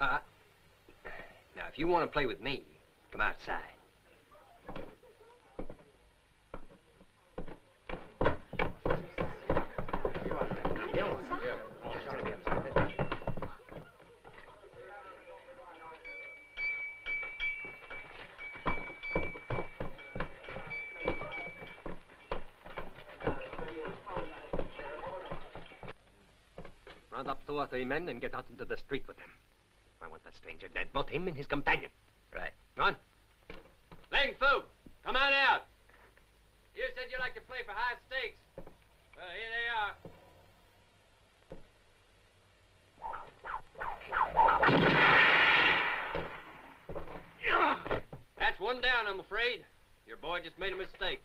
Uh, if you want to play with me, come outside. Round up two or three men and get out into the street with them. I want that stranger dead, both him and his companion. Right. Go on. Lang Fu, come on out. You said you like to play for high stakes. Well, here they are. That's one down, I'm afraid. Your boy just made a mistake.